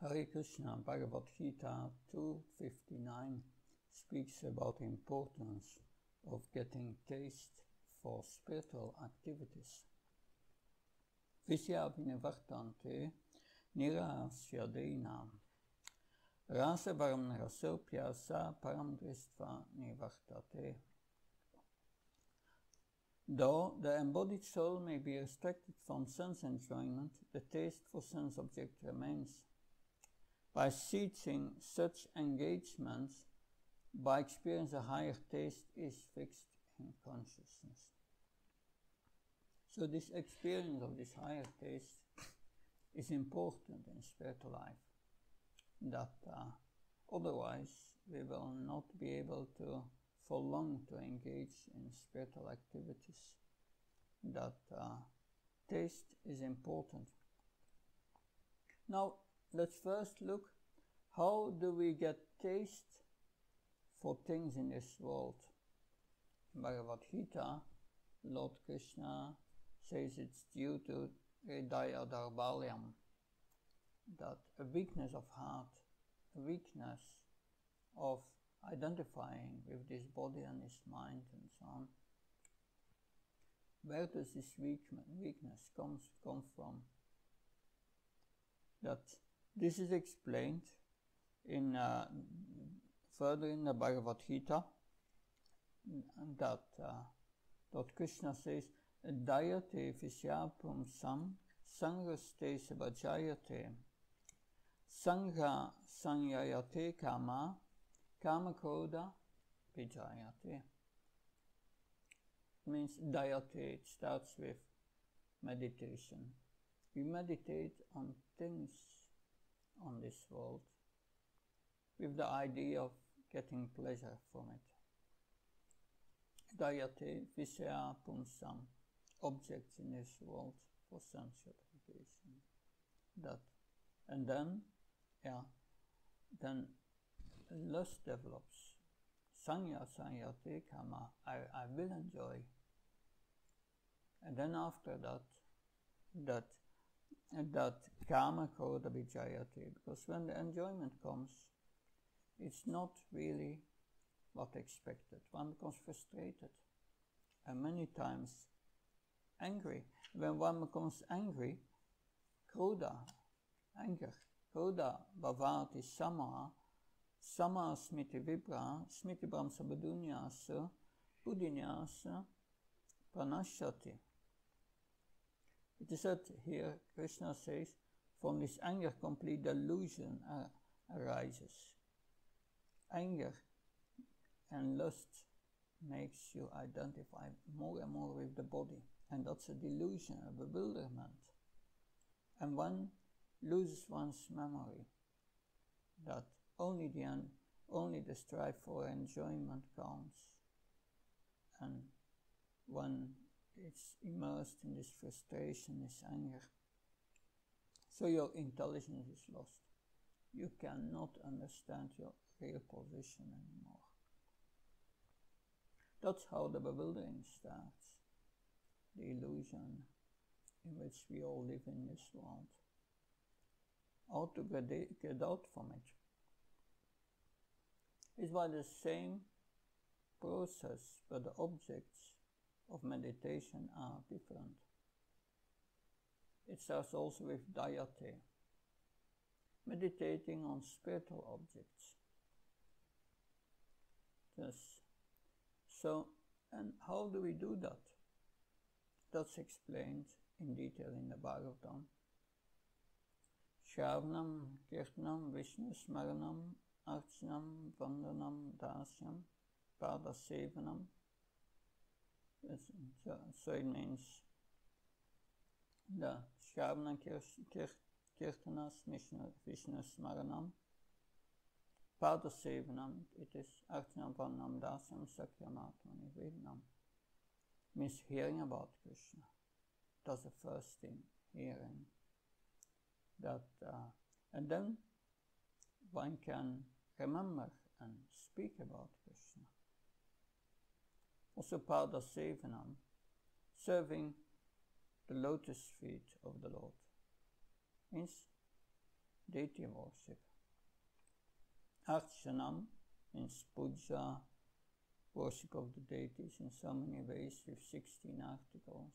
Hare Krishna, Bhagavad Gita 259 speaks about the importance of getting taste for spiritual activities. Vishyabhinavartante nirasyadenam rasa varam rasopya sa param dristva nivartate. Though the embodied soul may be restricted from sense enjoyment, the taste for sense object remains. By ceasing such engagements, by experience a higher taste is fixed in consciousness. So this experience of this higher taste is important in spiritual life. That uh, otherwise we will not be able to, for long, to engage in spiritual activities. That uh, taste is important. Now, let's first look how do we get taste for things in this world. Bhagavad Gita, Lord Krishna says it's due to Hridaya Daurbalyam, that a weakness of heart, a weakness of identifying with this body and this mind and so on. Where does this weakness comes, come from? That this is explained in uh, further in the Bhagavad Gita that uh, that Krishna says Dayate Vishyapum Sam Sangaste Sabajayate Sangha Sanyayate Kama Kama Koda Vijayate means Dayate it starts with meditation. We meditate on things on this world with the idea of getting pleasure from it. Dayate Vishaya Pumsam, objects in this world for sense gratification. That, and then, yeah, then lust develops. Sanya Sanyate Kama, I, I will enjoy. And then after that, that that kama koda vijayate, because when the enjoyment comes, it's not really what expected. One becomes frustrated and many times angry. When one becomes angry, krodha, anger, krodha, bhavati, sama, sama smiti vibra, smiti brahmsa badunyasa, budinyasa, pranashati. It is said here, Krishna says, from this anger complete delusion arises anger and lust makes you identify more and more with the body. And that's a delusion, a bewilderment. And one loses one's memory that only the, only the strive for enjoyment counts. And one is immersed in this frustration, this anger. So your intelligence is lost. You cannot understand your real position anymore. That's how the bewildering starts, the illusion in which we all live in this world. How to get, get out from it is by the same process, but the objects of meditation are different. It starts also with dayate, meditating on spiritual objects. Yes. So, and how do we do that? That's explained in detail in the Bhagavatam. Shravanam, Kirtanam, Vishnu Smaranam, Archanam, Vandanam, Dasyam, Padasevanam. So, so it means the Shravana Kirtanas, Vishnu Smaranam, Padasevanam, it is Archanam Vanam Dasyam Sakyamatma Nivednam. Means hearing about Krishna. That's the first thing, hearing. That, uh, and then one can remember and speak about Krishna. Also Padasevanam, serving the lotus feet of the Lord. Means deity worship. Archanam means puja, worship of the deities in so many ways with 16 articles.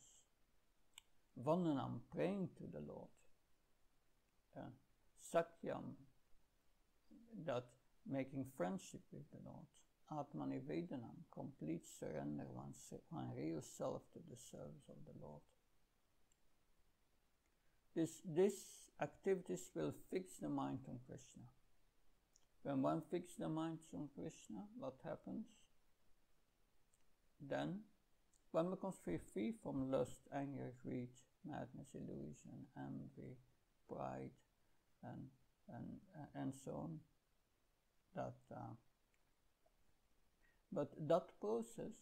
Vandanam, praying to the Lord. Uh, Sakyam, that making friendship with the Lord. Atmanivedanam, complete surrender one's, one real self to the service of the Lord. This, this activities will fix the mind on Krishna. When one fixes the mind on Krishna, what happens? Then one becomes free, free from lust, anger, greed, madness, illusion, envy, pride, and, and, and so on. That, uh, but that process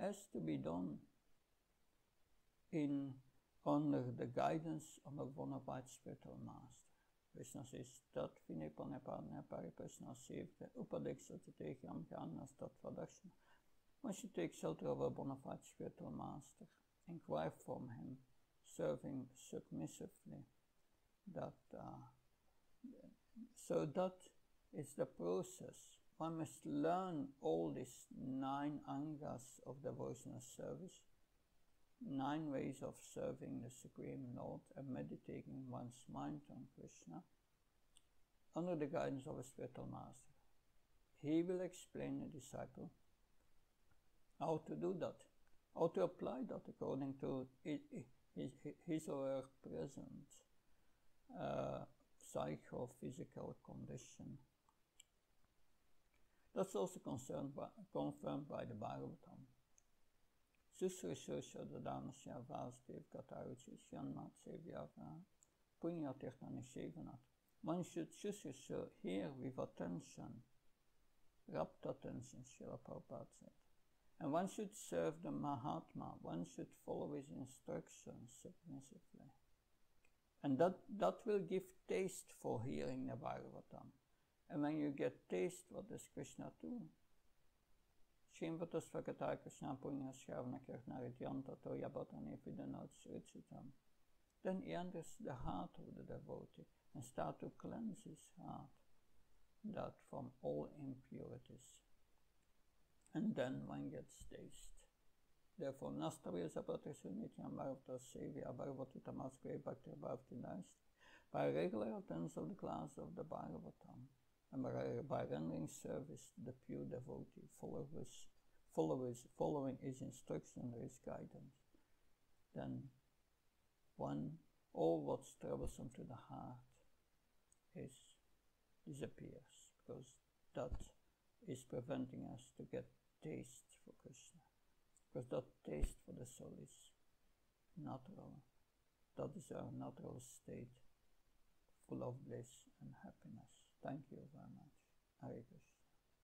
has to be done in under the guidance of a bona fide spiritual master. Krishna says, Tat vinipane pariprasna sevte upadexate gram jnanas tat vadashna. One should take shelter of a bona fide spiritual master, inquire from him, serving submissively. That uh, so that is the process. One must learn all these nine angas of devotional service nine ways of serving the Supreme Lord and meditating one's mind on Krishna under the guidance of a spiritual master. He will explain the disciple how to do that, how to apply that according to his, or her present uh, psychophysical condition. That's also by, confirmed by the Bhagavatam. Susrishusha Dadanasya Vasudev Kataruchi Syanmat Sevyava Punyatirtani Shevanat. One should Susrishya hear with attention, rapt attention, Srila Prabhupada said. And one should serve the Mahatma, one should follow his instructions submissively. And that, that will give taste for hearing the Bhagavatam. And when you get taste, what does Krishna do? Toyabatani Vidanot Sritsitam. Then he enters the heart of the devotee and start to cleanse his heart that from all impurities. And then one gets taste. Therefore, Nastavya Zapatrishu Nityam Bharata Sevya Bhagavati Tamaskre Bhakti Naist by regular attendance of the class of the Bhagavatam by, by rendering service the pure devotee, followers, followers, following his instruction and his guidance, then one, all what's troublesome to the heart is disappears because that is preventing us to get taste for Krishna. Because that taste for the soul is natural. That is our natural state, full of bliss and happiness. Thank you very much. Hare Krishna.